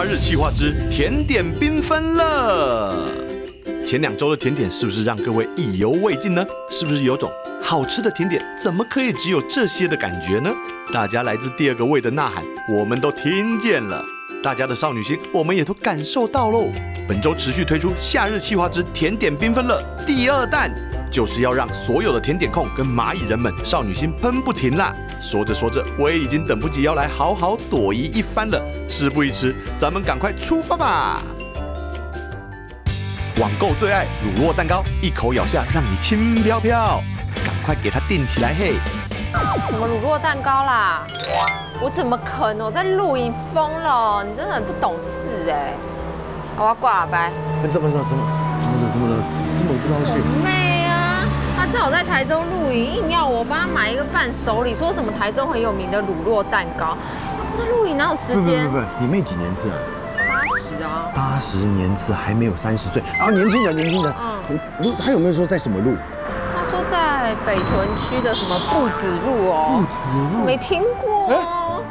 夏日气化之甜点缤纷乐。前两周的甜点是不是让各位意犹未尽呢？是不是有种好吃的甜点怎么可以只有这些的感觉呢？大家来自第二个胃的呐喊，我们都听见了。大家的少女心，我们也都感受到喽。本周持续推出夏日气化之甜点缤纷乐第二弹，就是要让所有的甜点控跟蚂蚁人们少女心喷不停啦。说着说着，我也已经等不及要来好好朵颐一番了。事不宜迟，咱们赶快出发吧！网购最爱乳酪蛋糕，一口咬下让你轻飘飘，赶快给它订起来嘿！什么乳酪蛋糕啦？我怎么可能？我在录影疯了！你真的很不懂事哎！我要挂了，拜。怎么了？怎么怎么了？怎么了？这么不高兴？正好在台中露营，硬要我帮他买一个伴手礼，说什么台中很有名的乳酪蛋糕。那露营哪有时间？不不不，你妹几年次啊？八十啊！八十年次还没有三十岁，然后年轻人，年轻人。嗯。路他有没有说在什么路？他说在北屯区的什么步子路哦。步子路。没听过。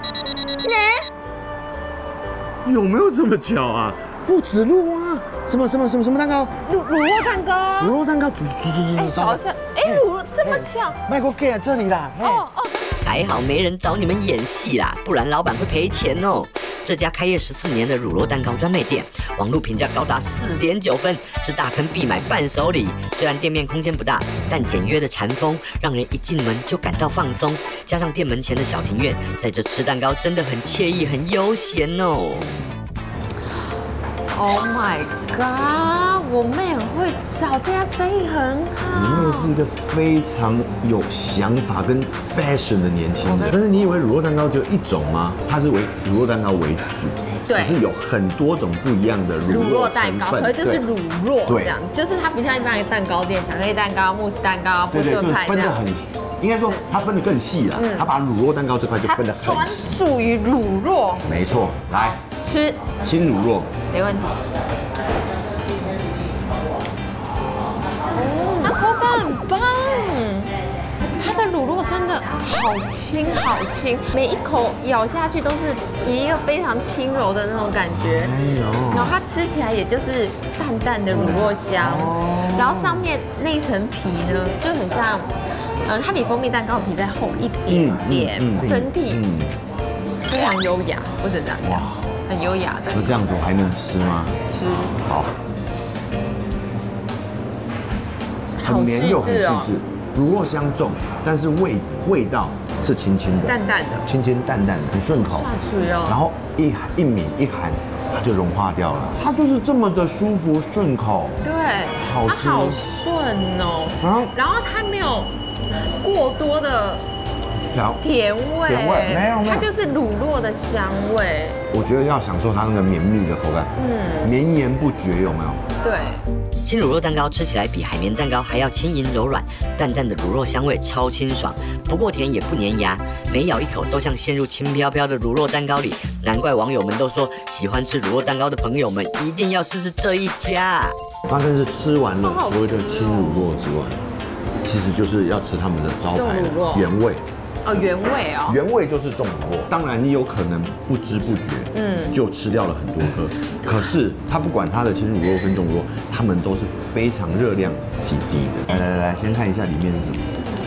有没有这么巧啊？不止路啊，什么什么什么什么蛋糕？乳乳酪蛋糕。乳酪蛋糕，哎，好像哎，乳这么巧。卖过 gay 这里啦。哦哦，还好没人找你们演戏啦，不然老板会赔钱哦。这家开业十四年的乳酪蛋糕专卖店，网络评价高达四点九分，是大坑必买伴手礼。虽然店面空间不大，但简约的禅风让人一进门就感到放松。加上店门前的小庭院，在这吃蛋糕真的很惬意、很悠闲哦。Oh my god！我妹很会找，这家生意很好。你妹是一个非常有想法跟 fashion 的年轻人。但是你以为乳酪蛋糕只有一种吗？它是为乳酪蛋糕为主，对，是有很多种不一样的乳酪蛋糕，可是就是乳酪这样，就是它不像一般的蛋糕店，巧克力蛋糕、慕斯蛋糕、波特派分的很，应该说它分的更细了。它把乳酪蛋糕这块就分的很细。专注于乳酪。没错，来。吃轻乳酪，没问题。的好轻好轻，每一口咬下去都是一个非常轻柔的那种感觉。然后它吃起来也就是淡淡的乳酪香，然后上面那层皮呢就很像，嗯，它比蜂蜜蛋糕皮再厚一点点，整体非常优雅，或者这样讲。很优雅的，那这样子我还能吃吗？吃，好，很绵又很细致，乳酪香重，但是味味道是清清的，淡淡的，清清淡淡的，很顺口，然后一一抿一含，它就融化掉了，它就是这么的舒服顺口，对，好吃，好顺哦，然后它没有过多的。甜味，甜味没有，它就是乳酪的香味。我觉得要享受它那个绵密的口感，嗯，绵延不绝，有没有？对，轻乳酪蛋糕吃起来比海绵蛋糕还要轻盈柔软，淡淡的乳酪香味超清爽，不过甜也不粘牙，每咬一口都像陷入轻飘飘的乳酪蛋糕里。难怪网友们都说，喜欢吃乳酪蛋糕的朋友们一定要试试这一家。但是吃完了所谓的轻乳酪之外，其实就是要吃他们的招牌原味。哦，原味哦，原味就是重乳酪。当然，你有可能不知不觉，嗯，就吃掉了很多颗。可是，它不管它的其实乳酪跟重乳酪，它们都是非常热量极低的。来来来，先看一下里面是什么。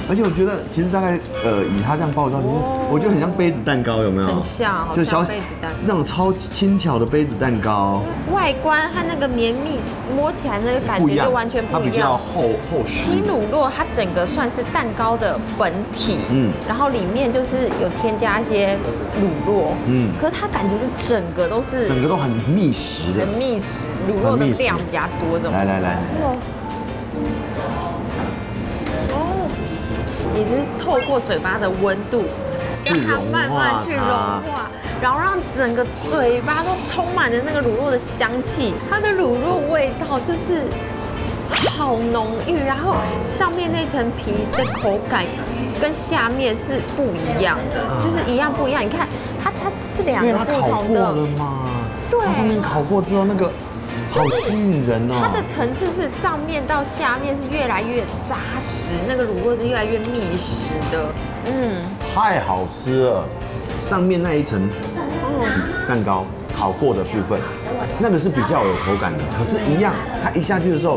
而且我觉得，其实大概呃，以它这样包装，我觉得很像杯子蛋糕，有没有？很像，就小杯子蛋糕，那种超轻巧的杯子蛋糕。外观和那个绵密，摸起来那个感觉就完全不一样。它比较厚厚实。轻乳酪它整个算是蛋糕的本体，嗯，然后里面就是有添加一些乳酪，嗯，可是它感觉是整个都是，整个都很密实的，很密实，乳酪的量比较多这种。来来来。你是透过嘴巴的温度，让它慢慢去融化，然后让整个嘴巴都充满了那个乳酪的香气。它的乳酪味道就是好浓郁，然后上面那层皮的口感跟下面是不一样的，就是一样不一样。你看，它它是两个不同的嘛？对，它上面烤过之后那个。好吸引人哦！它的层次是上面到下面是越来越扎实，那个乳酪是越来越密实的。嗯，太好吃了！上面那一层蛋糕烤过的部分，那个是比较有口感的。可是，一样，它一下去的时候，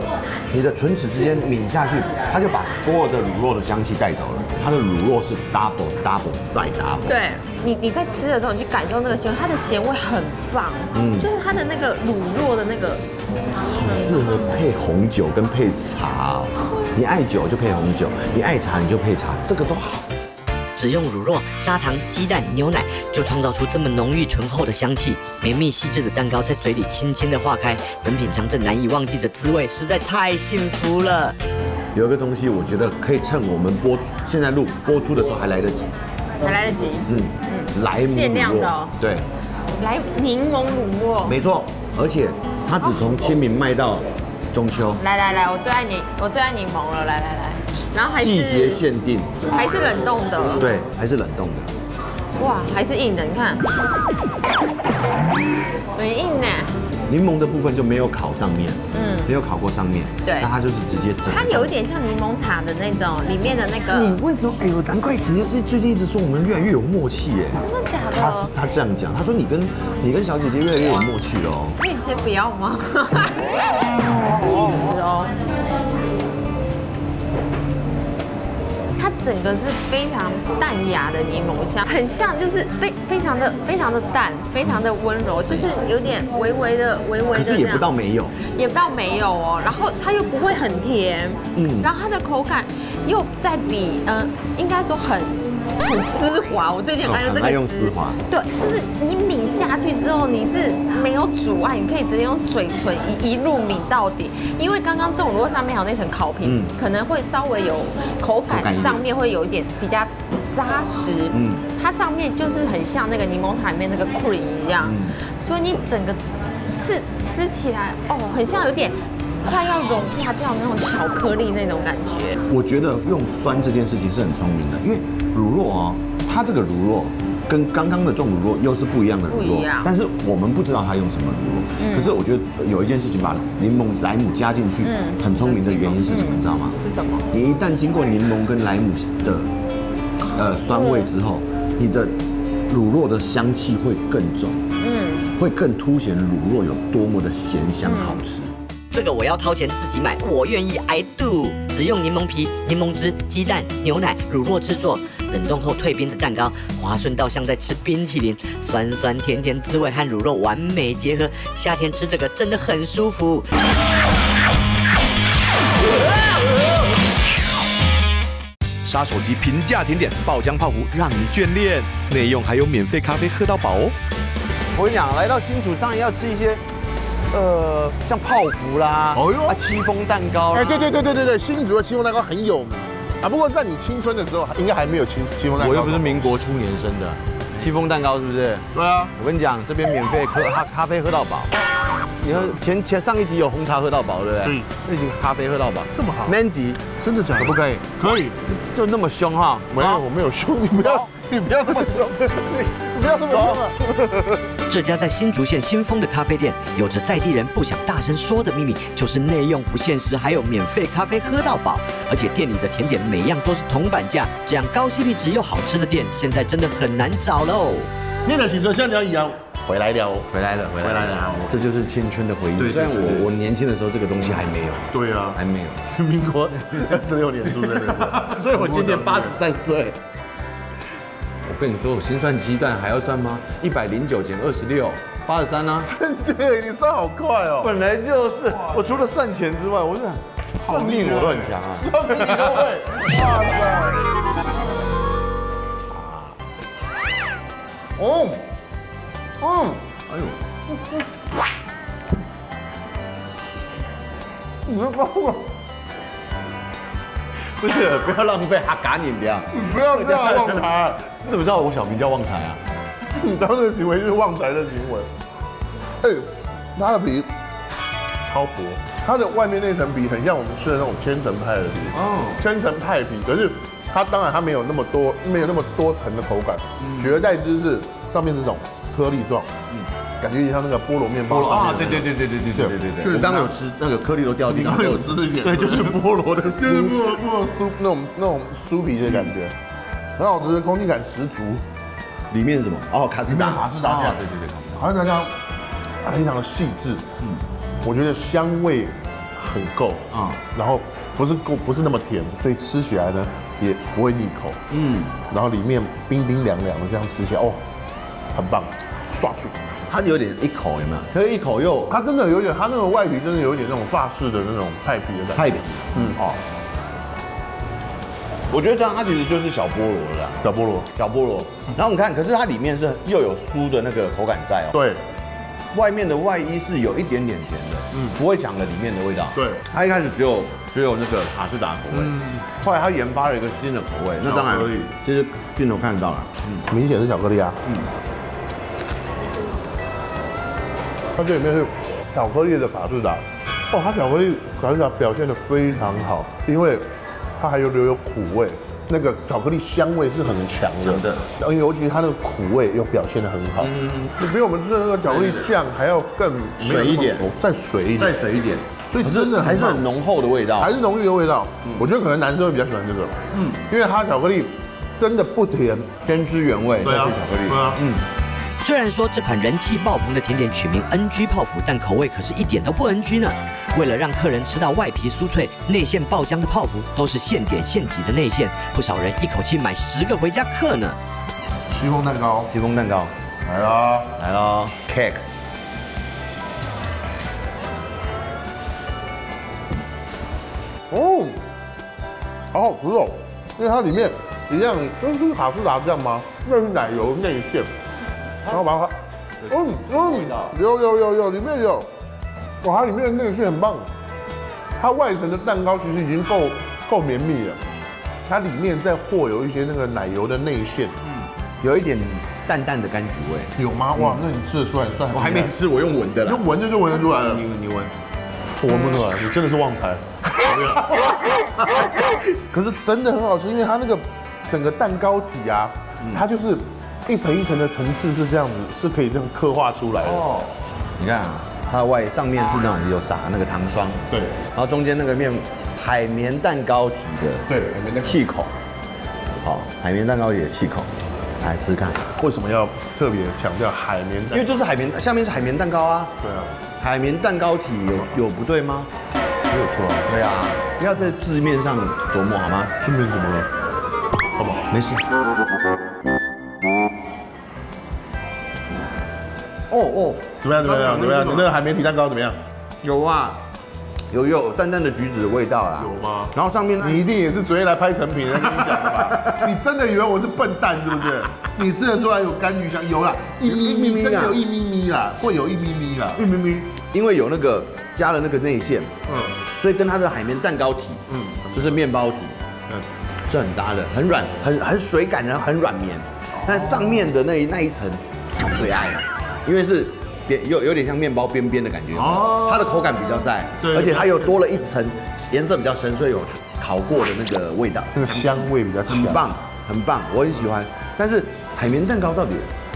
你的唇齿之间抿下去，它就把所有的乳酪的香气带走了。它的乳酪是 double double 再 double。对你，你在吃的时候，你去感受那个咸味，它的咸味很棒，嗯，就是它的那个乳酪的那个，好适合配红酒跟配茶哦。你爱酒就配红酒，你爱茶你就配茶，这个都好。只用乳酪、砂糖、鸡蛋、牛奶，就创造出这么浓郁醇厚的香气，绵密细致的蛋糕在嘴里轻轻的化开，能品尝这难以忘记的滋味，实在太幸福了。有一个东西，我觉得可以趁我们播现在录播出的时候还来得及，还来得及。嗯，莱姆限量的哦。对，来柠檬乳酪，没错，而且它只从清明卖到中秋，来来来，我最爱柠，我最爱柠檬了，来来来，然后还是季节限定，还是冷冻的，对，还是冷冻的。哇，还是硬的，你看，很硬呢。柠檬的部分就没有烤上面，嗯嗯，没有烤过上面，对那它就是直接整。它有一点像柠檬塔的那种，里面的那个，你为什么？哎呦，难怪陈杰师最近一直说我们越来越有默契耶。真的假的他是？他这样讲，他说你跟你跟小姐姐越来越有默契了哦。可以先不要吗？气死哦！整个是非常淡雅的柠檬香，很像，就是非非常的非常的淡，非常的温柔，就是有点微微的微微的，可是也不到没有，也不到没有哦，然后它又不会很甜，嗯。嗯，然后它的口感又在比，嗯、应该说很很丝滑。我最近很爱用这个爱用丝滑对，就是你抿下去之后，你是没有阻碍，你可以直接用嘴唇一一路抿到底。因为刚刚这种如果上面还有那层烤皮，嗯可能会稍微有口感上面会有一点比较扎实，嗯嗯，它上面就是很像那个柠檬塔里面那个 cream 一样，嗯所以你整个是吃起来哦，很像有点快要融化掉那种巧克力那种感觉。我觉得用酸这件事情是很聪明的，因为乳酪哦，它这个乳酪跟刚刚的这种乳酪又是不一样的乳酪但是我们不知道它用什么乳酪。可是我觉得有一件事情把柠檬莱姆加进去，很聪明的原因是什么？你知道吗？是什么？你一旦经过柠檬跟莱姆的呃酸味之后，你的乳酪的香气会更重，嗯，会更凸显乳酪有多么的咸香好吃。这个我要掏钱自己买，我愿意，I do。只用柠檬皮、柠檬汁、鸡蛋、牛奶、乳酪制作，冷冻后退冰的蛋糕，滑顺到像在吃冰淇淋，酸酸甜甜滋味和乳酪完美结合，夏天吃这个真的很舒服。杀手级平价甜点爆浆泡芙，让你眷恋。内用还有免费咖啡喝到饱哦。我跟你讲，来到新竹当然要吃一些，呃，像泡芙啦，哦哟啊，戚风蛋糕，哎，对对对对对对，新竹的戚风蛋糕很有名啊。不过在你青春的时候，应该还没有戚戚风蛋糕。我又不是民国初年生的，戚风蛋糕是不是？对啊，我跟你讲，这边免费喝咖 咖啡喝到饱。你喝前前上一集有红茶喝到饱，对不对？嗯那集咖啡喝到饱，这么好，man 级真的假的？可不可以？可以，就那么凶哈？没有，我没有凶，你不要，你不要那么凶，你 你不要那么凶啊！这家在新竹县新丰的咖啡店，有着在地人不想大声说的秘密，就是内用不限时，还有免费咖啡喝到饱。而且店里的甜点每样都是铜板价，这样高 CP 值又好吃的店，现在真的很难找喽。你的青春像你一样回来了。回来了，回回来了这就是青春的回忆。虽然我我年轻的时候这个东西还没有，对啊，还没有。民国二十六年出生的，所以我今年八十三岁。我跟你说，我心算鸡蛋还要算吗？一百零九减二十六，八十三啊。真的，你算好快哦。本来就是，我除了算钱之外，我是算命我都很强啊。算命你都会，哇塞！哦，嗯，哎呦，你要告我，不是，不要浪费哈嘎饮料。你不要这样旺财，你怎么知道我小名叫旺财啊？你当时的行为就是旺财的行为。哎，它的皮超薄，它的外面那层皮很像我们吃的那种千层派的皮，哦。千层派皮，可是它当然它没有那么多，没有那么多层的口感，取而代之是上面这种颗粒状，嗯，感觉有点像那个菠萝面包上面的对对对对对对对对对我刚刚有吃那个颗粒都掉地上，你刚刚有吃一点，对，就是菠萝的就是丝。菠萝菠萝酥那种那种酥皮的感觉，很好吃，空气感十足。里面是什么？哦，卡士达，卡士达酱哦对对对。好像大家非常的细致，嗯，我觉得香味很够啊啊，然后不是够不是那么甜，所以吃起来呢也不会腻口，嗯，然后里面冰冰凉凉的，这样吃起来哦，很棒，刷去。它有点一口有没有？可是一口又它真的有点，它那个外皮真的有一点那种法式的那种派皮的感觉。派皮，嗯哦。我觉得这样它其实就是小菠萝了啦，小菠萝，小菠萝。然后你看，可是它里面是又有酥的那个口感在哦。对，外面的外衣是有一点点甜的，嗯，不会抢了里面的味道。对它一开始只有只有那个卡士达口味，嗯后来它研发了一个新的口味，那当然巧克力其实镜头看得到了，嗯，明显是巧克力啊。嗯，它这里面是巧克力的法式达，哦，它巧克力法士达表现的非常好，因为它还有留有苦味，那个巧克力香味是很强的，然后尤其它那个苦味又表现的很好，嗯，你比我们吃的那个巧克力酱还要更水一点再水一点，再水一点，所以真的还是很浓厚的味道，还是浓郁的味道。我觉得可能男生会比较喜欢这个，嗯，因为它巧克力真的不甜，原汁原味，对啊巧克力，对啊，嗯。虽然说这款人气爆棚的甜点取名 NG 泡芙，但口味可是一点都不 NG 呢。为了让客人吃到外皮酥脆、内馅爆浆的泡芙，都是现点现挤的内馅，不少人一口气买十个回家嗑呢。戚风蛋糕。戚风蛋糕。来啦，来啦，cakes，哦，好好吃哦，因为它里面一样，就是卡士达酱吗？那是奶油内馅，然后把它，嗯嗯，有有有有，里面有，哇，它里面的内馅很棒，它外层的蛋糕其实已经够够绵密了，它里面再和有一些那个奶油的内馅，嗯有一点淡淡的柑橘味。有吗？哇，那你吃得出来，算我还没吃，我用闻的啦。用闻的就闻得出来了你。你闻，我闻不出来，你真的是旺财。可是真的很好吃，因为它那个整个蛋糕体啊，它就是一层一层的层次是这样子，是可以这样刻画出来的。哦，你看啊，它的外上面是那种有撒那个糖霜，对然后中间那个面海绵蛋糕体的对，海绵蛋糕气口，好，海绵蛋糕体的气口，来吃吃看，为什么要特别强调海绵蛋？因为这是海绵，下面是海绵蛋糕啊，对啊，海绵蛋糕体有有不对吗？没有错啊。对啊，不要在字面上琢磨好吗？顺便怎么了？好不好？没事。哦哦，怎么样？怎么样？怎么样？你那个海绵体蛋糕怎么样？有啊，有有淡淡的橘子的味道啦。有吗然后上面那你一定也是昨天来拍成品人跟你讲的吧？你真的以为我是笨蛋是不是？你吃得出来有柑橘香？有啦，一咪咪，真的有一咪咪啦，会有一咪咪啦。一咪咪，因为有那个加了那个内馅，嗯所以跟它的海绵蛋糕体，嗯就是面包体嗯，是很搭的，很软，很很水感，然后很软绵。但上面的那一那一层，我最爱了，因为是边有有点像面包边边的感觉，哦它的口感比较在，对而且它又多了一层颜色比较深，所以有烤过的那个味道，那个香味比较强。很棒，很棒，我很喜欢。但是海绵蛋糕到底，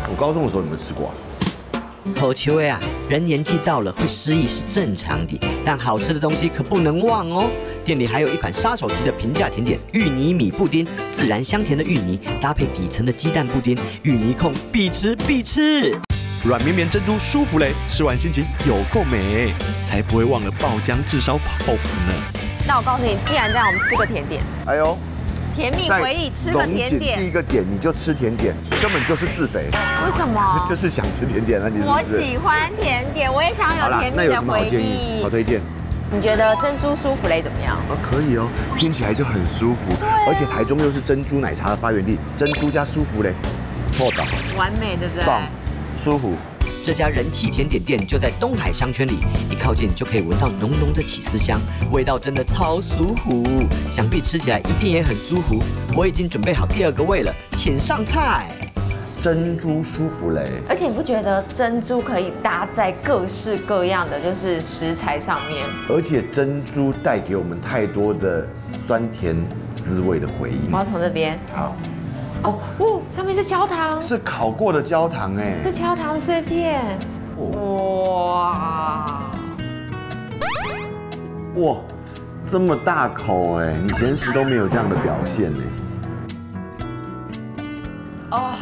我高中的时候有没有吃过啊？好秋哎啊，人年纪到了会失忆是正常的，但好吃的东西可不能忘哦。店里还有一款杀手级的平价甜点——芋泥米布丁，自然香甜的芋泥搭配底层的鸡蛋布丁，芋泥控必吃必吃。软绵绵珍珠舒芙蕾，吃完心情有够美，才不会忘了爆浆炙烧泡芙呢。那我告诉你，既然这样，我们吃个甜点，哎呦，甜蜜回忆，吃个甜点第一。个点你就吃甜点，根本就是自肥，为什么？就是想吃甜点，啊你是是？喜欢甜点，我也想有甜，蜜的回？忆好。推荐。你觉得珍珠舒芙蕾怎么样？啊，可以哦，听起来就很舒服，而且台中又是珍珠奶茶的发源地，珍珠加舒芙蕾，错的，完美，对不对？棒，舒服。这家人气甜点店就在东海商圈里，一靠近就可以闻到浓浓的起司香，味道真的超舒服，想必吃起来一定也很舒服。我已经准备好第二个味了，请上菜。珍珠舒芙蕾，而且你不觉得珍珠可以搭在各式各样的就是食材上面？而且珍珠带给我们太多的酸甜滋味的回忆我。要从这边。好，哦，哦，上面是焦糖，是烤过的焦糖哎。是，焦糖碎片。哇，哇，这么大口哎，你咸食都没有这样的表现哎。哦，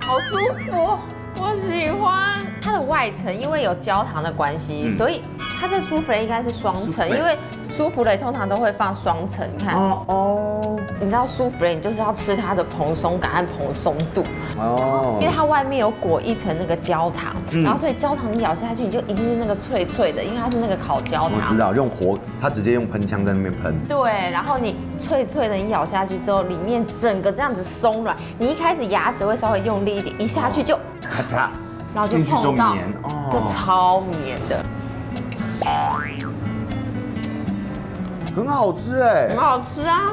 好舒服，我喜欢。它的外层因为有焦糖的关系，嗯。所以它的舒芙蕾应该是双层，因为舒芙蕾通常都会放双层。你看，哦哦你知道舒芙蕾，你就是要吃它的蓬松感和蓬松度，哦因为它外面有裹一层那个焦糖，嗯然后所以焦糖你咬下去，你就一定是那个脆脆的，因为它是那个烤焦糖。我知道，用火，它直接用喷枪在那边喷。对，然后你脆脆的，你咬下去之后，里面整个这样子松软，你一开始牙齿会稍微用力一点，一下去就，咔嚓，然后就碰到就超绵的，很好吃哎很，好吃啊，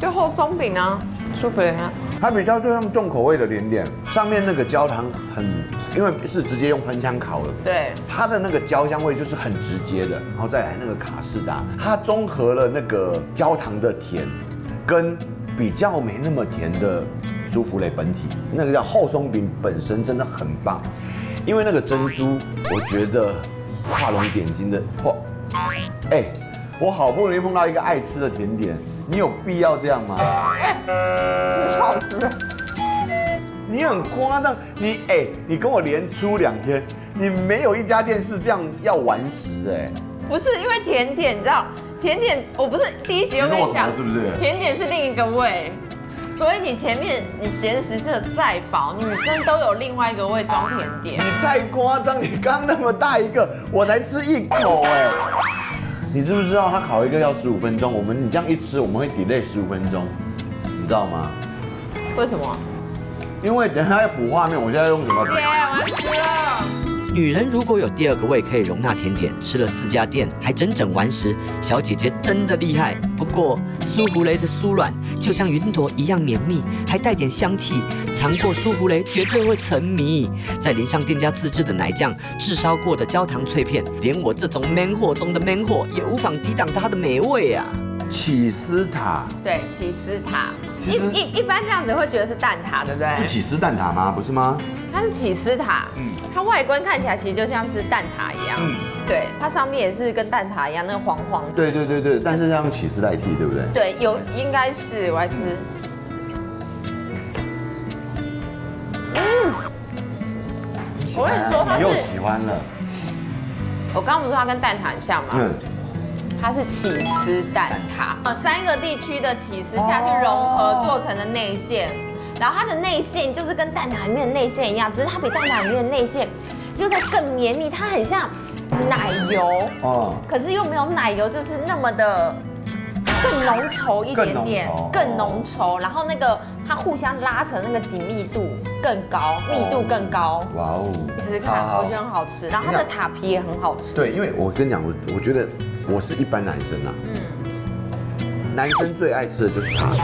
就厚松饼啊，舒芙蕾啊，它比较就像重口味的甜点，上面那个焦糖很，因为是直接用喷枪烤的，对，它的那个焦香味就是很直接的，然后再来那个卡士达，它综合了那个焦糖的甜，跟比较没那么甜的舒芙蕾本体，那个叫厚松饼本身真的很棒，因为那个珍珠，我觉得画龙点睛的哇，哎，我好不容易碰到一个爱吃的甜点，你有必要这样吗？好吃。你很夸张，你哎、你跟我连出两天，你没有一家店是这样要完食的哎。不是因为甜点，你知道，甜点我不是第一集就跟你讲，是不是甜点是另一个味，所以你前面你咸食吃的再饱，女生都有另外一个味装甜点你。太夸张，你刚那么大一个，我才吃一口哎。你知不知道它烤一个要十五分钟？我们你这样一吃，我们会 delay 十五分钟，你知道吗？为什么？因为等一下要补画面，我现在用什么？耶，完吃了。女人如果有第二个胃可以容纳甜点，吃了四家店还整整完食，小姐姐真的厉害。不过苏芙蕾的酥软就像云朵一样绵密，还带点香气，尝过苏芙蕾绝对会沉迷。再淋上店家自制的奶酱，炙烧过的焦糖脆片，连我这种 man 货中的 man 货也无法抵挡它的美味啊！起司塔，对，起司塔，其实一一一般这样子会觉得是蛋挞，对不对？是起司蛋挞吗？不是吗？它是起司塔，它外观看起来其实就像是蛋挞一样，嗯对，它上面也是跟蛋挞一样，那个黄黄的。对对对对，但是要用起司代替，对不对？对，有应该是我来吃。嗯，我跟你说，它你又喜欢了，我刚刚不是说它跟蛋挞很像吗？嗯，它是起司蛋挞，呃，三个地区的起司下去融合做成的内馅，然后它的内馅就是跟蛋挞里面的内馅一样，只是它比蛋挞里面的内馅又在更绵密，它很像奶油，哦，可是又没有奶油，就是那么的更浓稠一点点，更浓稠，然后那个它互相拉成那个紧密度更高，密度更高。哇哦，试试看，我觉得很好吃，然后它的塔皮也很好吃。对，因为我跟你讲，我我觉得我是一般男生啊，嗯，男生最爱吃的就是塔皮。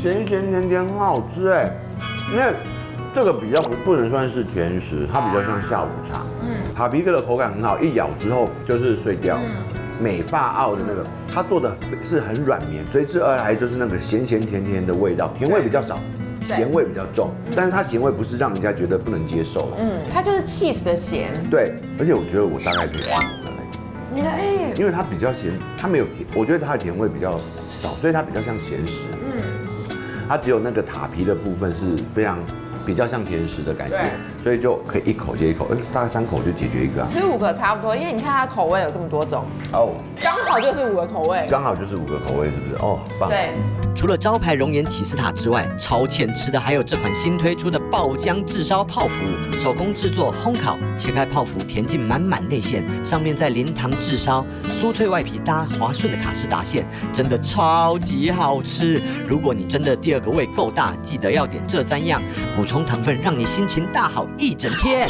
咸咸甜甜很好吃哎，因为这个比较不不能算是甜食，它比较像下午茶。嗯，塔皮克的口感很好，一咬之后就是碎掉。美发澳的那个，它做的是很软绵，随之而来就是那个咸咸甜甜的味道，甜味比较少，对咸味比较重，但是它咸味不是让人家觉得不能接受。嗯，它就是 cheese 的咸。对，而且我觉得我大概可以吃五个嘞。你的哎，因为它比较咸，它没有甜，我觉得它的甜味比较少，所以它比较像咸食。嗯，它只有那个塔皮的部分是非常比较像甜食的感觉对，所以就可以一口接一口，呃大概三口就解决一个啊。吃五个差不多，因为你看它口味有这么多种，哦，刚好就是五个口味。刚好就是五个口味，是不是？哦，棒。对，除了招牌熔岩起司塔之外，超欠吃的还有这款新推出的爆浆炙烧泡芙，手工制作烘烤，切开泡芙填进满满内馅，上面再淋糖炙烧，酥脆外皮搭滑顺的卡士达馅，真的超级好吃。如果你真的第二个胃够大，记得要点这三样，补充糖分，让你心情大好一整天。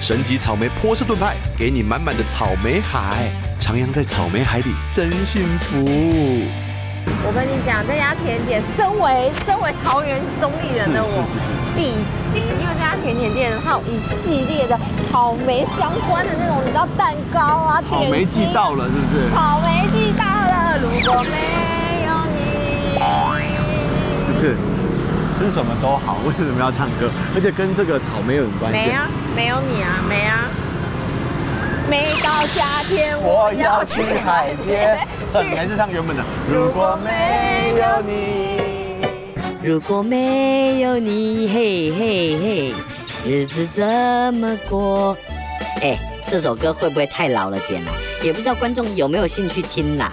神级草莓波士顿派，给你满满的草莓海，徜徉在草莓海里，真幸福。我跟你讲，这家甜点，身为身为桃园中立人的我，必吃，因为这家甜点店它有一系列的草莓相关的那种，你知道蛋糕啊，草莓季到了，是不是？草莓季到了，如果没吃什么都好，为什么要唱歌？而且跟这个草莓有什么关系？没啊，没有你啊，没啊。每到夏天，我要去海边，算了，你还是唱原本的。如果没有你，如果没有你，嘿嘿嘿，日子怎么过？哎，这首歌会不会太老了点啊？也不知道观众有没有兴趣听啦。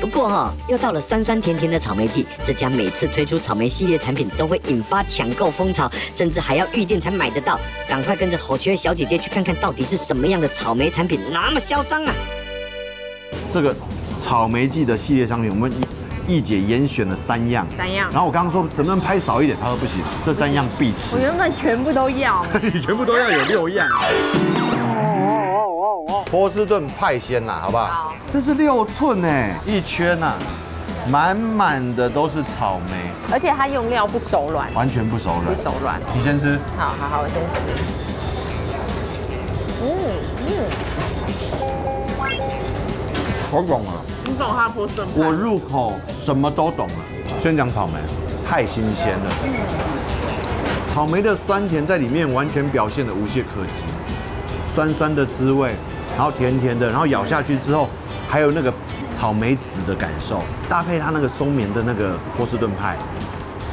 不过哈、又到了酸酸甜甜的草莓季，这家每次推出草莓系列产品都会引发抢购风潮，甚至还要预定才买得到。赶快跟着火缺小姐姐去看看到底是什么样的草莓产品那么嚣张啊！这个草莓季的系列商品，我们易姐严选了三样。三样然后我刚刚说能不能拍少一点，她说不行，这三样必吃我。原本全部都要，你全部都要有六样。波士顿派鲜啦，好不好？好这是六寸哎，一圈呐、满满的都是草莓，而且它用料不手软，完全不手软不。手软。你先吃，好好好，我先吃。嗯嗯。我懂了，你懂它波士顿我入口什么都懂了。先讲草莓，太新鲜了。草莓的酸甜在里面完全表现的无懈可击，酸酸的滋味，然后甜甜的，然后咬下去之后，还有那个草莓籽的感受，搭配它那个松绵的那个波士顿派，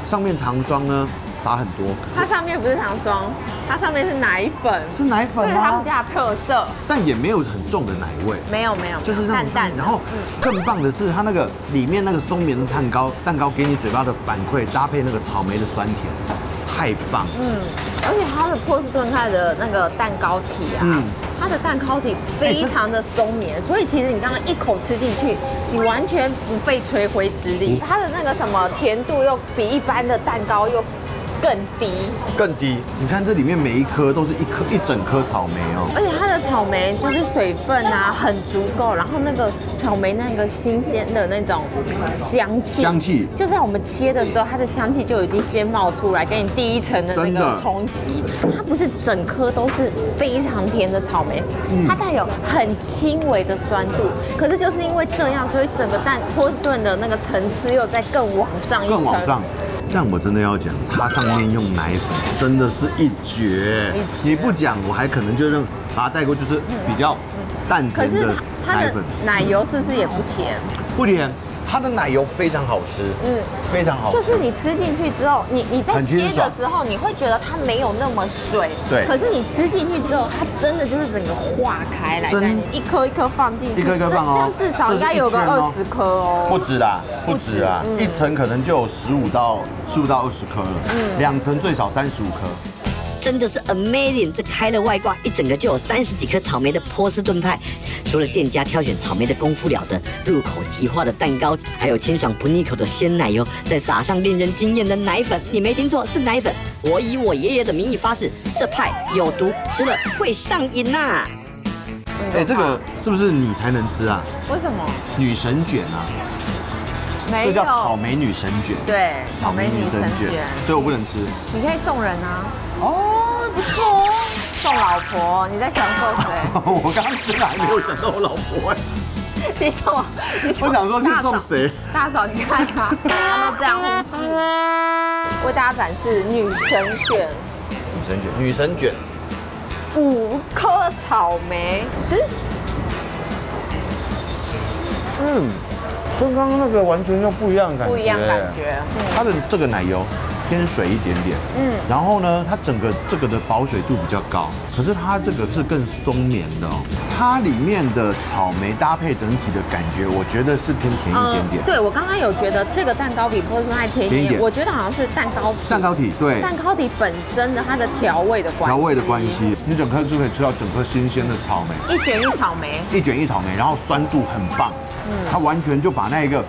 上面糖霜呢撒很多，它上面不是糖霜，它上面是奶粉，是奶粉这是他们？家的特色。但也没有很重的奶味。没有没有，就是淡淡，然后更棒的是，它那个里面那个松绵的蛋糕，蛋糕给你嘴巴的反馈，搭配那个草莓的酸甜，太棒。嗯，而且它的波士顿派的那个蛋糕体啊，嗯它的蛋糕体非常的松绵，所以其实你刚刚一口吃进去，你完全不费吹灰之力。它的那个什么甜度又比一般的蛋糕又更低，更低，你看这里面每一颗都是一颗一整颗草莓哦。而且它的草莓就是水分啊很足够，然后那个草莓那个新鲜的那种香气，香气。就在我们切的时候，它的香气就已经先冒出来，给你第一层的那个冲击。它不是整颗都是非常甜的草莓，嗯。它带有很轻微的酸度，可是就是因为这样，所以整个蛋波士顿的那个层次又在更往上一层，更往上。但我真的要讲，它上面用奶粉真的是一绝。你不讲，我还可能就认把它带过，就是比较淡可是甜的奶粉，奶油是不是也不甜？不甜。它的奶油非常好吃，嗯。嗯，非常好。吃。就是你吃进去之后，你你在切的时候，你会觉得它没有那么水，对。可是你吃进去之后，它真的就是整个化开来，真在你一颗一颗放进去，一颗一颗放哦。这这样至少应该有个二十颗哦。不止啦，不不止啦，一层可能就有十五到十五到二十颗了，嗯。两层最少三十五颗。真的是 amazing！这开了外挂，一整个就有三十几颗草莓的波士顿派。除了店家挑选草莓的功夫了得，入口即化的蛋糕，还有清爽不腻口的鲜奶油，再撒上令人惊艳的奶粉。你没听错，是奶粉。我以我爷爷的名义发誓，这派有毒，吃了会上瘾呐、哎，这个是不是你才能吃啊？为什么？女神卷啊，没这叫草，莓女神卷。对，草莓女神卷，所以我不能吃。你可以送人啊。哦，不错哦，送老婆，你在享受谁？我刚刚真的还没有想到我老婆哎，你送，你送我想说去送谁？大嫂，你看他，他都这样忽视。为大家展示女神卷，女神卷，女神卷，五颗草莓，其实嗯，跟刚刚那个完全又不一样的感觉。不一样感觉。它的这个奶油偏水一点点，嗯。嗯，然后呢，它整个这个的保水度比较高，可是它这个是更松绵的哦。它里面的草莓搭配整体的感觉，我觉得是偏甜一点点。嗯对我刚刚有觉得这个蛋糕比波士顿还甜一点，一点。我觉得好像是蛋糕体蛋糕体对。蛋糕体本身的它的调味的关系，调味的关系，你整颗就可以吃到整颗新鲜的草莓，一卷一草莓，一卷一草莓，然后酸度很棒，嗯。它完全就把那一个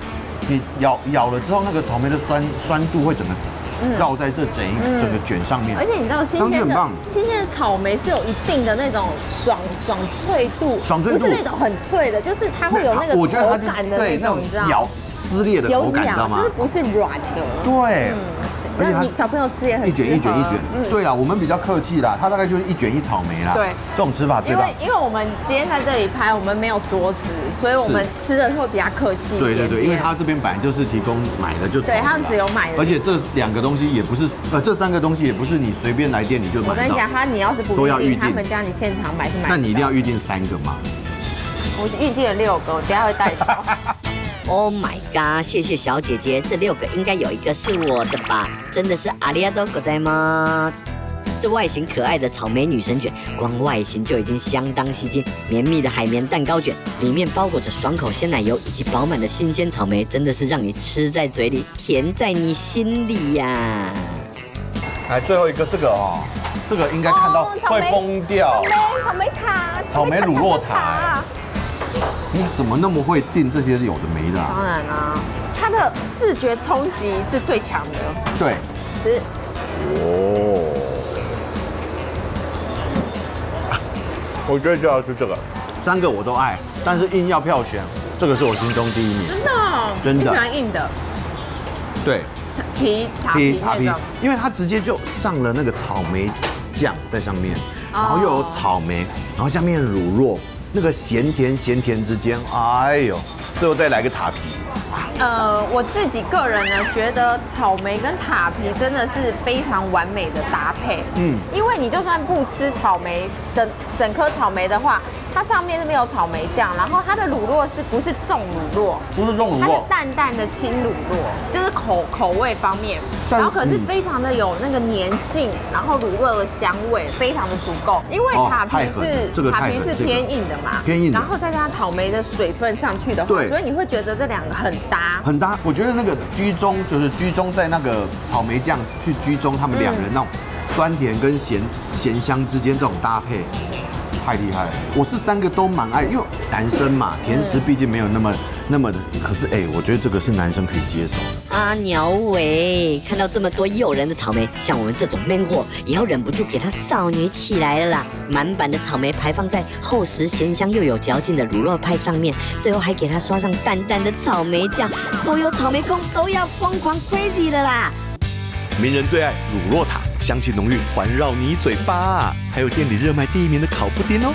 你咬咬了之后，那个草莓的酸酸度会整个绕在这整一整个卷上面，嗯而且你知道新鲜的新鲜的草莓是有一定的那种爽爽脆度，爽脆度。不是那种很脆的，就是它会有那个我觉得它就口感的对那种，你知道？咬撕裂的口有感，你知道咬，吗就是？不是软的。对，而且它那你小朋友吃也很一卷一卷一卷，嗯，对啦，我们比较客气啦，它大概就是一卷一草莓啦。对这种吃法最棒因为。因为我们今天在这里拍，我们没有桌子，所以我们吃的会比较客气。对对对，因为它这边本来就是提供买的就对他们只有买的而且这两个东西也不是，呃，这三个东西也不是你随便来店里就买到我跟你讲，。他你要是不都要预定他们家你现场买是买。那你一定要预定三个吗？我是预定了六个，我等下会带走。Oh my god！谢谢小姐姐，这六个应该有一个是我的吧？真的是阿里亚多狗仔吗？这外形可爱的草莓女神卷，光外形就已经相当吸睛。绵密的海绵蛋糕卷，里面包裹着爽口鲜奶油以及饱满的新鲜草莓，真的是让你吃在嘴里，甜在你心里呀！来最后一个这个哦，这个应该看到会哦草莓疯掉。草莓塔，草莓乳酪塔你怎么那么会定这些有的没的、啊？当然啦、它的视觉冲击是最强的。对，吃哦，我觉得就要吃这个，三个我都爱，但是硬要票选，这个是我心中第一名。真的哦，真的。你喜欢硬的？对，皮塔皮塔皮皮那种，，因为它直接就上了那个草莓酱在上面，然后又有草莓，然后下面乳酪，那个咸甜咸甜之间，哎呦，最后再来个塔皮，呃，我自己个人呢，觉得草莓跟塔皮真的是非常完美的搭配。嗯嗯，因为你就算不吃草莓的整颗草莓的话，它上面是没有草莓酱，然后它的乳酪是不是重乳酪？不是重乳它是，淡淡的轻乳酪，就是口口味方面，然后可是嗯非常的有那个粘性，然后乳酪的香味非常的足够，因为哦塔皮是这个塔皮是偏硬的嘛，偏硬的然后再加上草莓的水分上去的话，对所以你会觉得这两个很搭。很搭。我觉得那个居中就是居中在那个草莓酱去居中，他们两人那种酸甜跟咸咸香之间这种搭配。太厉害了！我是三个都蛮爱，因为男生嘛，甜食毕竟没有那么那么的。可是哎、我觉得这个是男生可以接受的。阿鸟伟看到这么多诱人的草莓，像我们这种 man 货，也要忍不住给它少女起来了啦！满版的草莓排放在厚实咸香又有嚼劲的乳酪派上面，最后还给它刷上淡淡的草莓酱，所有草莓控都要疯狂 crazy 了啦！名人最爱乳酪塔，香气浓郁，环绕你嘴巴。还有店里热卖第一名的烤布丁哦。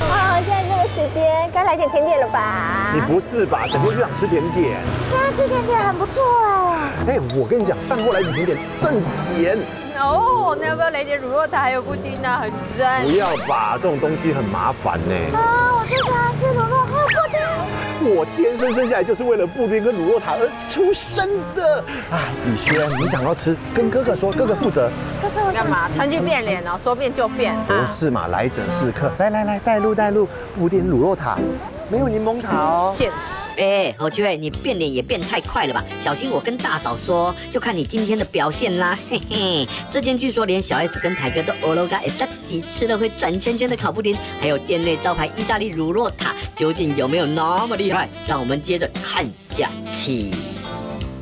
啊，现在这个时间该来点甜点了吧？你不是吧？整天就想吃甜点？现在吃甜点很不错哎。哎，我跟你讲，饭后来点甜点正点。哦，那要不要来点乳酪塔还有布丁呢？很赞不要吧，这种东西很麻烦呢。啊！我最喜欢吃。我天生生下来就是为了布丁跟乳酪塔而出生的。哎，宇轩，你想要吃，跟哥哥说，哥哥负责。干嘛？餐具变脸哦，说变就变。不是嘛，来者是客。来来来，带路带路，布丁乳酪塔，没有柠檬塔哦。现实。哎，侯秋伟，你变脸也变太快了吧？小心我跟大嫂说，就看你今天的表现啦，嘿嘿。这间据说连小 S 跟台哥都欧罗嘎一，大几吃了会转圈圈的烤布丁，还有店内招牌意大利乳酪塔，究竟有没有那么厉害？让我们接着看下去。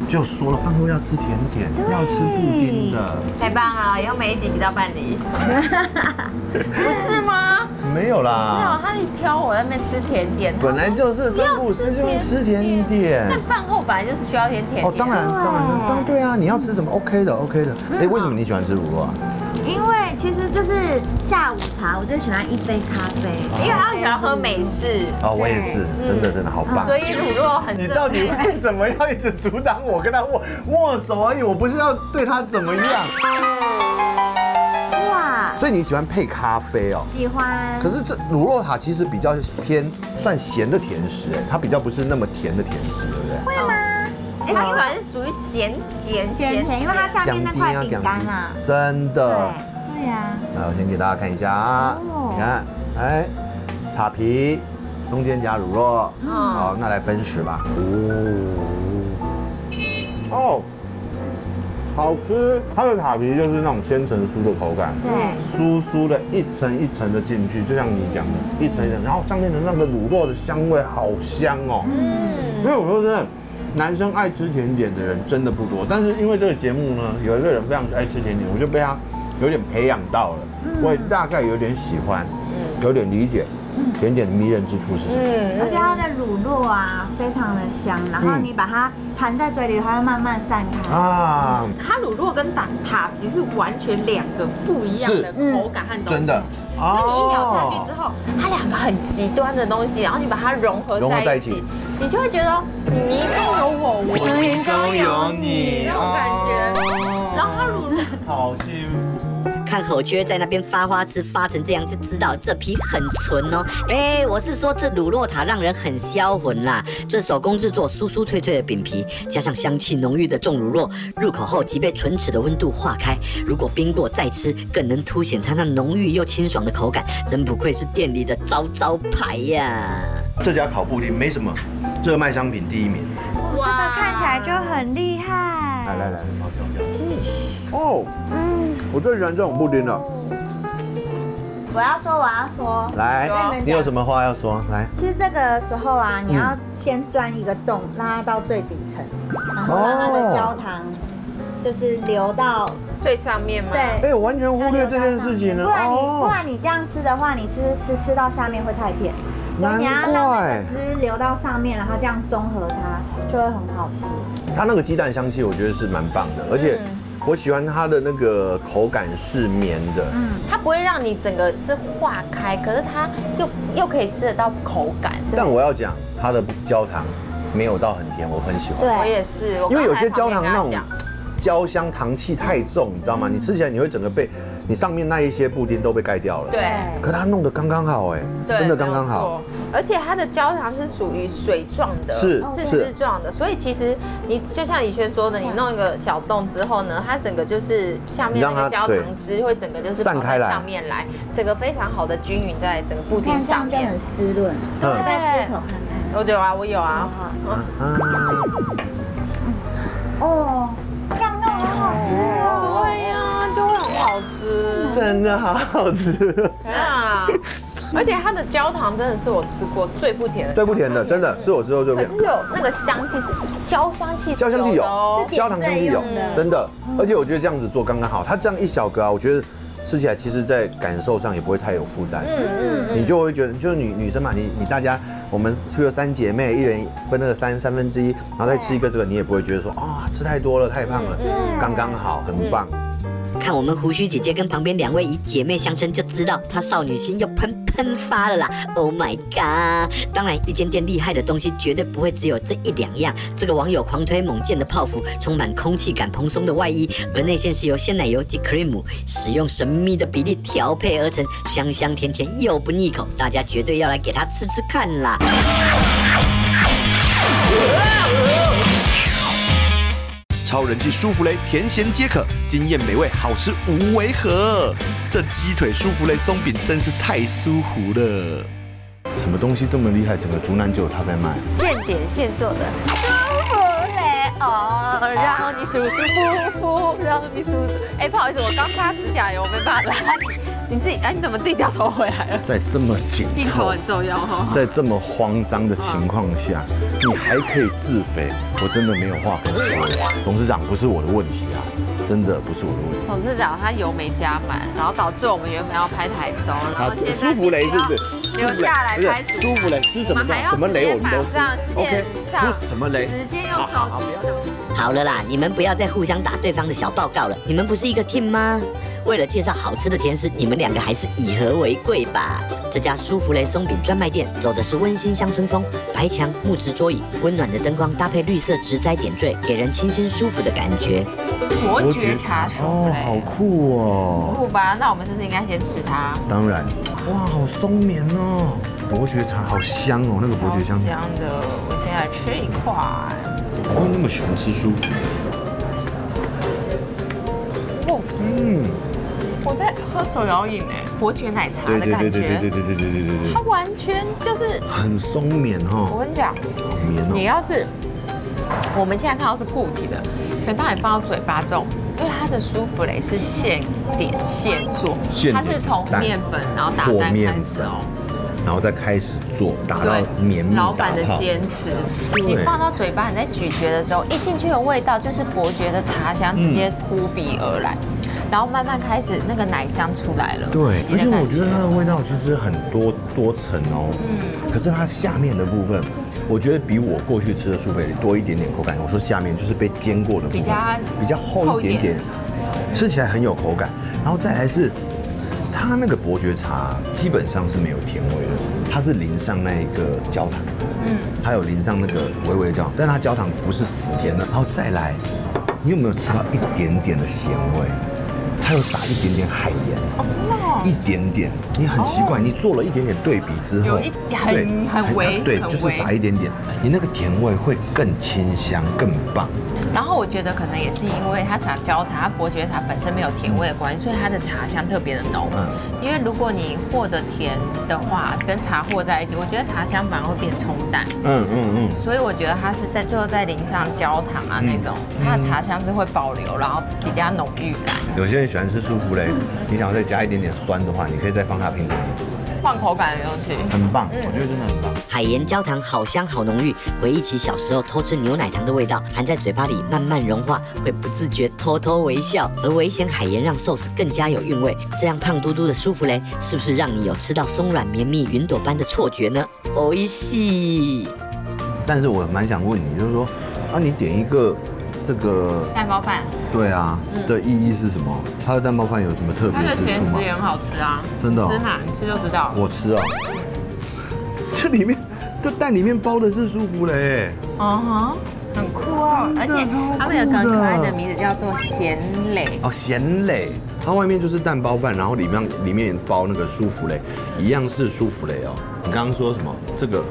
就说了，饭后要吃甜点，要吃布丁的。太棒了！以后每一集比到伴侣，不是吗？没有是哦啦，，他一直挑我在那边吃甜点。本来就是三不吃就会吃甜点。那饭后本来就是需要点甜点。哦，当然，当然，当然，对啊，你要吃什么？OK 的，OK 的。哎，为什么你喜欢吃卤肉啊？因为其实就是下午茶，我最喜欢一杯咖啡。因为他喜欢喝美式，哦，我也是，真的真的好棒。所以乳酪很你到底为什么要一直阻挡我跟他握握手而已？我不是要对他怎么样。哇，所以你喜欢配咖啡哦？喜欢。可是这乳酪塔其实比较偏算咸的甜食，哎，它比较不是那么甜的甜食，对不对？会吗？哎它算是属于咸甜咸甜，因为它下面那块饼干啊。真的。对呀。来，我先给大家看一下啊，哦你看，哎，塔皮，中间夹乳酪，好，那来分食吧。哦，哦，好吃。它的塔皮就是那种千层酥的口感，对。酥酥的，一层一层的进去，就像你讲的，一层一层，然后上面的那个乳酪的香味好香哦。嗯，因为我说真的，男生爱吃甜点的人真的不多，但是因为这个节目呢，有一个人非常爱吃甜点，我就被他有点培养到了，我也大概有点喜欢，有点理解甜点的迷人之处是什么。而且它的乳酪啊，非常的香，然后你把它含在嘴里，它会慢慢散开。啊，它乳酪跟塔塔皮是完全两个不一样的口感和东西。真的。所以你一咬下去之后，它两个很极端的东西，然后你把它融合融合在一起你就会觉得你中有我，我心中有你那种感觉。然后它乳酪好幸福。看看吼缺在那边发花痴发成这样，就知道这皮很纯哦。哎，我是说这乳酪塔让人很销魂啦。这手工制作酥酥脆脆的饼皮，加上香气浓郁的重乳酪，入口后即被唇齿的温度化开。如果冰过再吃，更能凸显它那浓郁又清爽的口感。真不愧是店里的招招牌呀！这家烤布丁没什么，热卖商品第一名。这个看起来就很厉害。来来来，哦，嗯，我最喜欢这种布丁了。我要说，我要说，来，你有什么话要说？来，吃这个的时候啊，你要先钻一个洞，让它到最底层，然后让它的焦糖就是流到最上面吗？对。哎，我完全忽略这件事情呢。不然你不然你这样吃的话，你吃吃吃到下面会太甜，难怪你要让那个汁流到上面，然后这样综合它，就会很好吃。它那个鸡蛋香气，我觉得是蛮棒的，而且我喜欢它的那个口感是绵的。嗯，它不会让你整个是化开，可是它又又可以吃得到口感。但我要讲它的焦糖没有到很甜，我很喜欢。对我也是，因为有些焦糖那种焦香糖气太重，你知道吗？你吃起来你会整个被你上面那一些布丁都被盖掉了。。对。可它弄得刚刚好哎，真的刚刚好。而且它的焦糖是属于水状的，是是是汁状的，所以其实你就像以轩说的，你弄一个小洞之后呢，它整个就是下面那个焦糖汁会整个就是散开来上面来，整个非常好的均匀在整个布丁上面很。湿润，嗯要不要吃口看看？我有啊，我有啊。好。啊，哦，这样弄好好吃哦。对呀，就会很好吃真的好好吃，啊！而且它的焦糖真的是我吃过最不甜的，最不甜的，真的是我吃过最不甜可是。有那个香气是焦香气，焦香气有焦糖香气有真的，而且我觉得这样子做刚刚好。它这样一小格啊，我觉得吃起来其实在感受上也不会太有负担。嗯嗯你就会觉得，就是女女生嘛，你你大家我们譬如三姐妹，一人分那个三三分之一，然后再吃一个这个，你也不会觉得说啊、吃太多了，太胖了，刚刚好，很棒。看我们胡须姐姐跟旁边两位以姐妹相称，就知道她少女心又喷喷发了啦！Oh my god！当然，一间店厉害的东西绝对不会只有这一两样。这个网友狂推猛健的泡芙，充满空气感蓬松的外衣，而内馅是由鲜奶油及 cream 使用神秘的比例调配而成，香香甜甜又不腻口，大家绝对要来给它吃吃看啦！超人气舒芙蕾，甜咸皆可，惊艳美味，好吃无违和。这鸡腿舒芙蕾松饼真是太舒服了。什么东西这么厉害？整个竹南就有它在卖。现点现做的舒芙蕾哦，让你舒舒服服，让你舒舒。哎，不好意思，我刚擦指甲油，没办法拉你。你自己，哎，你怎么自己掉头回来了？在这么紧凑镜头很，重要哈。在这么慌张的情况下，你还可以自肥，我真的没有话可说。董事长不是我的问题啊，真的不是我的问题。董事长他油没加满，然后导致我们原本要拍台中，然后现在舒服雷是不是？留下来拍主舒服雷吃什么什么雷我们都吃直接马上。线 OK，吃什么雷？直接用手机。好了啦，你们不要再互相打对方的小报告了。你们不是一个 team 吗？为了介绍好吃的甜食，你们两个还是以和为贵吧。这家舒芙蕾松饼专卖店走的是温馨乡村风，白墙、木质桌椅，温暖的灯光搭配绿色植栽点缀，给人清新舒服的感觉。伯爵茶舒芙哦，好，酷哦！酷吧？那我们是不是应该先吃它？当然，哇，好松绵哦！伯爵茶好香哦，那个伯爵香。香的，我先来吃一块。我会那么喜欢吃舒芙。哦，嗯，我在喝手摇饮哎，伯爵奶茶的感觉，对对对对对对对对对它，完全就是，很松绵哈我哦，跟你讲，好绵哦。你要是我们现在看到是固体的，可能当你放到嘴巴中，因为它的舒芙蕾是现点现做，它是从蛋面粉然后打蛋开始哦。然后再开始做，打到绵密老板的坚持，你放到嘴巴，你在咀嚼的时候，一进去的味道就是伯爵的茶香直接扑鼻而来，然后慢慢开始那个奶香出来了。对，而且我觉得它的味道其实很多多层哦。嗯。可是它下面的部分，我觉得比我过去吃的舒菲多一点点口感。我说下面就是被煎过的部分，比较比较厚一点点，吃起来很有口感。然后再来是。它那个伯爵茶基本上是没有甜味的，它是淋上那一个焦糖，嗯，还有淋上那个微微的焦糖，但它焦糖不是死甜的。然后再来，你有没有吃到一点点的咸味？它有撒一点点海盐，哦一点点。你很奇怪，你做了一点点对比之后，有一很对很微对，就是撒一点点，你那个甜味会更清香，更棒。然后我觉得可能也是因为它茶焦糖，它伯爵茶本身没有甜味的关系，所以它的茶香特别的浓。嗯因为如果你和着甜的话，跟茶和在一起，我觉得茶香反而会变冲淡。嗯嗯嗯。所以我觉得它是在最后再淋上焦糖啊那种，它的茶香是会保留，然后比较浓郁感。有些人喜欢吃舒芙蕾，你想要再加一点点酸的话，你可以再放它苹果泥，换口感的东西。很棒，我觉得真的很棒。海盐焦糖好香好浓郁，回忆起小时候偷吃牛奶糖的味道，含在嘴巴里慢慢融化，会不自觉偷偷微笑。而危险海盐让寿司更加有韵味，这样胖嘟嘟的舒芙蕾，是不是让你有吃到松软绵密云朵般的错觉呢？哦一西。但是我蛮想问你，就是说，啊，你点一个这个，蛋包饭，对啊，的意义是什么？它的蛋包饭有什么特它的别之处吗咸食？也很好吃啊。真的哦吃嘛，你吃就知道。我吃啊，这里面这蛋里面包的是舒芙蕾，嗯哼，很酷哦，而且他们有个很可爱的名字叫做咸蕾。哦，咸蕾，它外面就是蛋包饭，然后里面里面包那个舒芙蕾，一样是舒芙蕾哦。你刚刚说什么？这个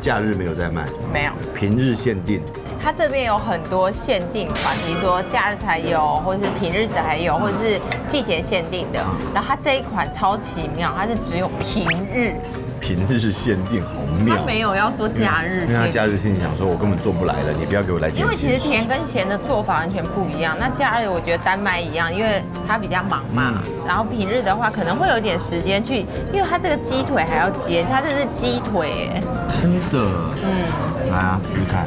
假日没有在卖，没有，平日限定。它这边有很多限定款，比如说假日才有，或者是平日才有，或者是季节限定的。然后它这一款超奇妙，它是只有平日，平日限定，好妙他。没有要做假日因为他。假日心里想说，我根本做不来了，你不要给我来点因为其实甜跟咸的做法完全不一样。那假日我觉得单卖一样，因为它比较忙嘛。然后平日的话，可能会有一点时间去，因为它这个鸡腿还要煎，它这是鸡腿哎。真的。嗯，来啊，试试看。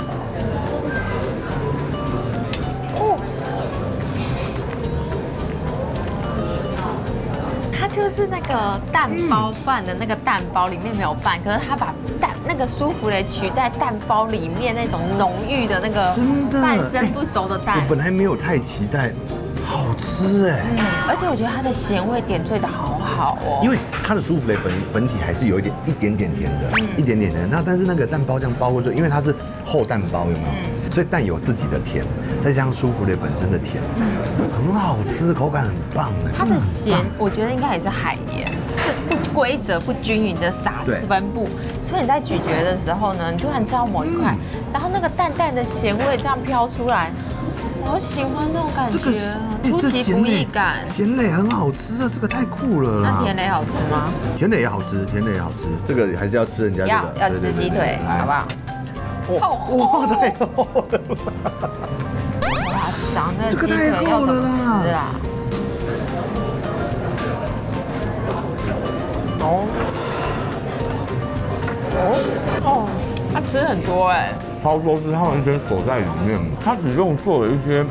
就是那个蛋包饭的那个蛋包里面没有饭，可是他把蛋那个舒芙蕾取代蛋包里面那种浓郁的那个半生不熟的蛋我。本来没有太期待，好吃哎。嗯，而且我觉得它的咸味点缀的好好哦。因为它的舒芙蕾本本体还是有一点一点点甜的，一点点甜。那但是那个蛋包这样包过去，因为它是厚蛋包，有没有？所以蛋有自己的甜，再加上舒芙蕾本身的甜，很好吃，口感很棒哎。它的咸，我觉得应该也是海盐，是不规则、不均匀的撒对分布，所以你在咀嚼的时候呢，你突然吃到某一块，然后那个淡淡的咸味这样飘出来，我好喜欢那种感这个觉出其不意感。咸蕾很好吃啊，这个太酷了啦。那甜蕾好吃吗？甜蕾也好吃，甜蕾也好吃，这个还是要吃人家这要，要吃鸡腿，好不好？哇哇，太厚了。哇，长那鸡腿要怎么吃啊？哦哦哦，它吃很多哎。超多是它完全锁在里面，它只用做了一些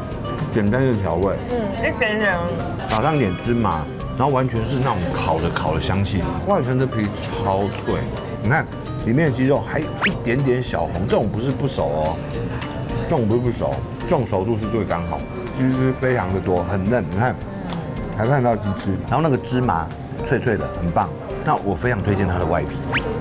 简单的调味，嗯，一点点。撒上一点芝麻，然后完全是那种烤的烤的香气，外层的皮超脆，你看里面的鸡肉还有一点点小红，这种不是不熟哦，这种不是不熟，这种熟度是最刚好，鸡汁非常的多，很嫩，你看还看到鸡汁，然后那个芝麻脆脆的，很棒。那我非常推荐它的外皮，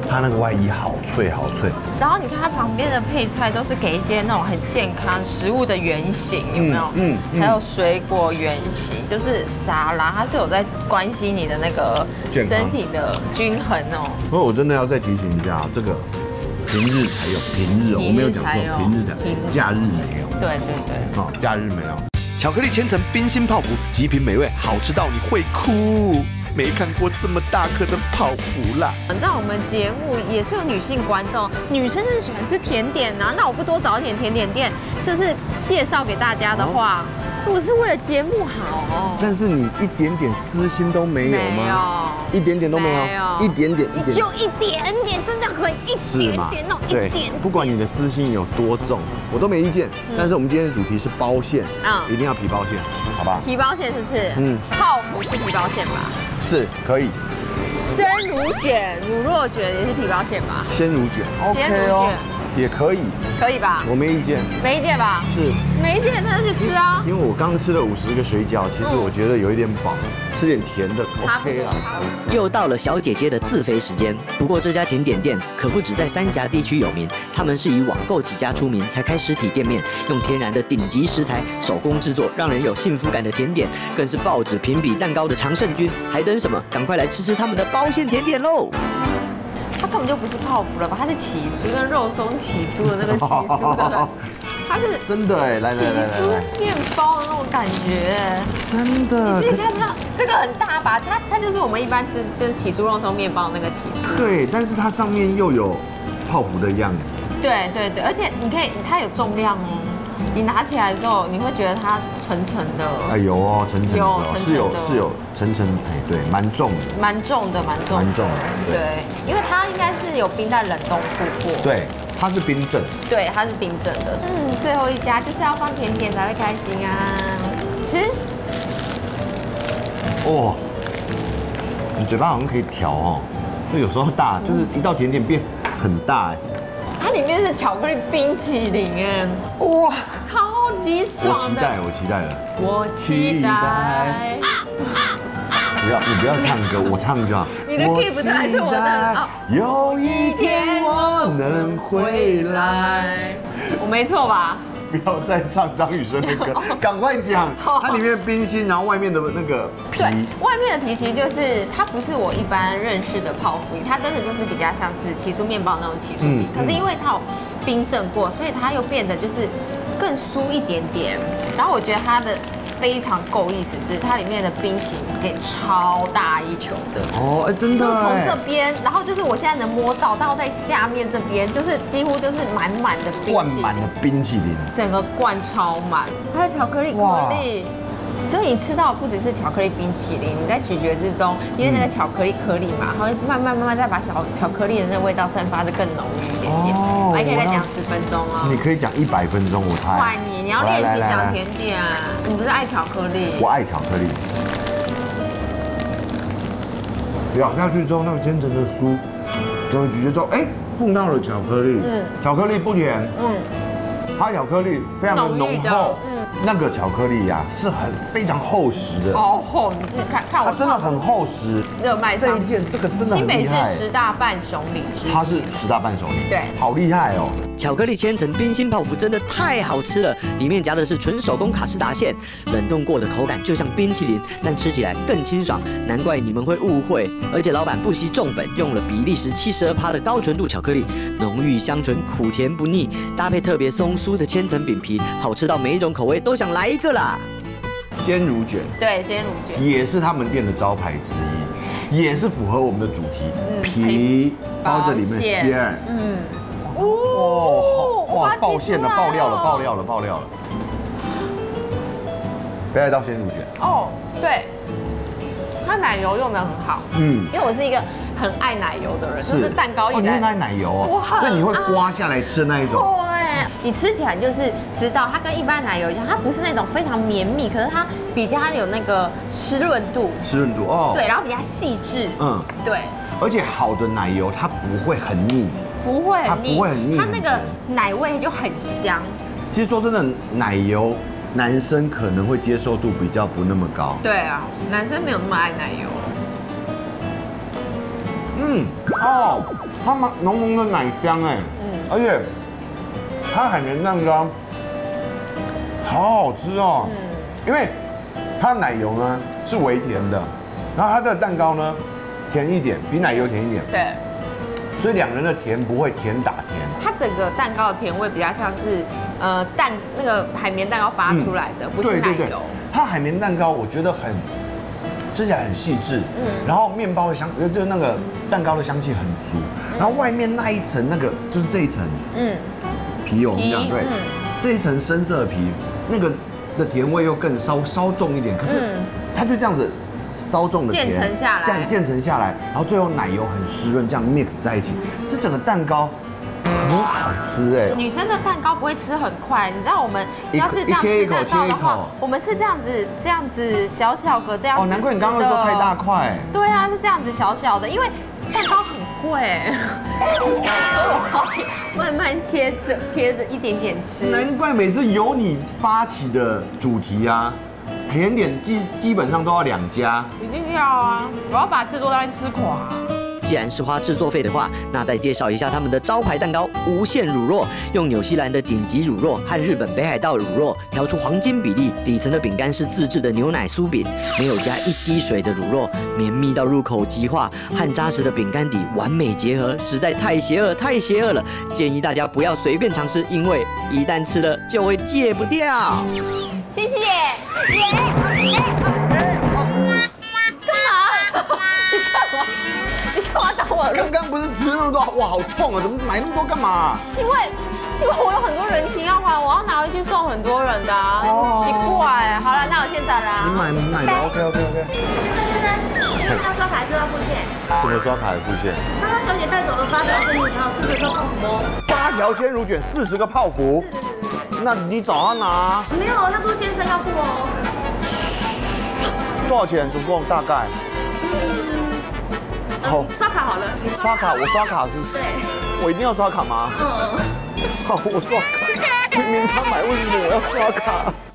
它那个外衣好脆好脆，然后你看它旁边的配菜都是给一些那种很健康食物的原型，有没有？嗯嗯还有水果原型，就是沙拉，它是有在关心你的那个身体的均衡哦。所以我真的要再提醒一下啊，这个平日才有，平日哦我没有讲错，平日的平，假日没有。对对对。哦，假日没有。巧克力千层冰心泡芙，极品美味，好吃到你会哭。没看过这么大颗的泡芙啦！你知道我们节目也是有女性观众，女生就是喜欢吃甜点啊。那我不多找一点甜点店，就是介绍给大家的话，我是为了节目好哦。但是你一点点私心都没有没吗？一点点都没有，一点点，一点就一点点，真的很一点点那种？一对点，不管你的私心有多重，我都没意见。但是我们今天的主题是包馅，嗯一定要皮包馅，好吧？皮包馅是不是？嗯嗯，泡芙是皮包馅吧？是可以，鲜乳卷、乳酪卷也是皮包馅吧？鲜乳卷。鲜乳，OK 哦。卷，也可以，可以吧？我没意见。没意见吧？是，没意见，那就去吃啊。因为我刚吃了五十个水饺，其实我觉得有一点饱，吃点甜的 OK 多啦。差不多。又到了小姐姐的自肥时间。不过这家甜点店可不止在三峡地区有名，他们是以网购起家出名，才开实体店面，用天然的顶级食材手工制作，让人有幸福感的甜点，更是报纸评比蛋糕的常胜军。还等什么？赶快来吃吃他们的包馅甜点喽！它根本就不是泡芙了吧？它是起酥跟肉松起酥的那个起酥的，它是真的哎，来起来来来酥，面包的那种感觉。真的。你自己看它这个很大吧？它它就是我们一般吃就是起酥肉松面包的那个起酥。对，但是它上面又有泡芙的样子。对对对，而且你可以，它有重量哦。你拿起来的时候，你会觉得它沉沉的，哎，有哦，沉沉的是有的是有沉沉，哎，对，蛮重的。蛮重的，蛮重的。蛮重的对对，因为它应该是有冰在冷冻库过。对，它是冰镇。对，它是冰镇的。嗯，最后一家就是要放甜点才会开心啊。吃，哦，你嘴巴好像可以调哦，就有时候大，就是一道甜点变很大哎。它里面是巧克力冰淇淋哎，哇，超级爽的。我期待，我期待了。我期待。不要，你不要唱歌，我唱就好。你的 key 不对还是我的哦有一天我能回来。我没错吧？不要再唱张雨生的歌，赶快讲。它里面冰心，然后外面的那个皮对，外面的皮其实就是它不是我一般认识的泡芙它真的就是比较像是起酥面包那种起酥饼。嗯可是因为它有冰镇过，所以它又变得就是更酥一点点。然后我觉得它的非常够意思是，它里面的冰淇淋给超大一球的。哦，哎，真的就是从哎这边，然后就是我现在能摸到，到在下面这边，就是几乎就是满满的冰淇淋，灌满了冰淇淋。整个灌超满，还有巧克力哇颗粒。所以你吃到不只是巧克力冰淇淋，你在咀嚼之中，因为那个巧克力颗粒嘛，它会慢慢慢慢再把小巧克力的那个味道散发的更浓郁一点点。哦还可以再讲十分钟哦。你可以讲一百分钟，我猜。换你，要练习讲甜点啊！你不是爱巧克力？我爱巧克力。咬下去之后，那个千层的酥，就会咀嚼之后，哎，碰到了巧克力。嗯巧克力不甜，嗯，它巧克力非常的浓郁的浓厚。嗯那个巧克力呀、是很非常厚实的，好厚，你自己看看我它真的很厚实。热卖这一件这个真的很新北市，十大伴手礼之。它是十大伴手礼，对好厉害哦。巧克力千层冰心泡芙真的太好吃了，里面夹的是纯手工卡士达馅，冷冻过的口感就像冰淇淋，但吃起来更清爽，难怪你们会误会。而且老板不惜重本，用了比利时七十二趴的高纯度巧克力，浓郁香醇，苦甜不腻，搭配特别松酥的千层饼皮，好吃到每一种口味都想来一个啦。鲜乳卷对，鲜乳卷。也是他们店的招牌之一，也是符合我们的主题，嗯皮包着里面馅。嗯，哦，哇，爆馅了，爆料了，爆料了，爆料了。北海道鲜乳卷，哦，对，它奶油用的很好，嗯，因为我是一个很爱奶油的人，就是蛋糕哦，你是一来奶奶油哦，我很所以你会刮下来吃的那一种。对，你吃起来就是知道它跟一般奶油一样，它不是那种非常绵密，可是它比较有那个湿润度，湿润度哦，对，然后比较细致，嗯，对，而且好的奶油它不会很腻。不会它不会很腻它那个奶味就很香，其实说真的，奶油男生可能会接受度比较不那么高。对啊，男生没有那么爱奶油，嗯，哦，它蛮浓浓的奶香哎，嗯。而且它海绵蛋糕好好吃哦，嗯。因为它的奶油呢是微甜的，然后它的蛋糕呢甜一点，比奶油甜一点，对。所以两人的甜不会甜打甜。它整个蛋糕的甜味比较像是，呃，蛋那个海绵蛋糕发出来的，不是奶油。，它海绵蛋糕我觉得很吃起来很细致，嗯。然后面包的香，呃就是那个蛋糕的香气很足，然后外面那一层那个就是这一层。嗯，皮，我们讲对。嗯，这一层深色的皮，那个的甜味又更稍稍重一点，可是嗯。它就这样子稍重的甜渐层下来。这样渐层下来，然后最后奶油很湿润，这样 mix 在一起，这整个蛋糕很好吃哎。女生的蛋糕不会吃很快，你知道我们要是这样吃一切一口切一蛋糕的话口，我们是这样子这样子小小个这样子哦，难怪你刚刚说太大块。对啊，是这样子小小的，因为蛋糕很贵，所以我靠起慢慢切着切着一点点吃。难怪每次由你发起的主题啊，甜点基基本上都要两家。一定要啊！我要把制作单位吃垮。既然是花制作费的话，那再介绍一下他们的招牌蛋糕——无限乳酪。用纽西兰的顶级乳酪和日本北海道乳酪调出黄金比例，底层的饼干是自制的牛奶酥饼，没有加一滴水的乳酪，绵密到入口即化，和扎实的饼干底完美结合，实在太邪恶，太邪恶了！建议大家不要随便尝试，因为一旦吃了就会戒不掉。谢谢。你干嘛打我？刚刚不是吃那么多，哇，好痛啊！怎么买那么多干嘛？因为因为我有很多人情要还，我要拿回去送很多人的啊，奇怪。好了，那我现在啦。你买买的，OK OK OK。先生，先生要刷卡还是要付现？什么刷卡的付现？刚刚小姐带走了八条鲜乳条，四十个泡芙。八条鲜乳卷，四十个泡芙。那你找他拿。没有，他说先生要付哦。多少钱？总共大概？好，刷卡好了。刷卡，我刷卡是不是？对。我一定要刷卡吗？嗯。好，我刷卡。明明他买，为什么我要刷卡？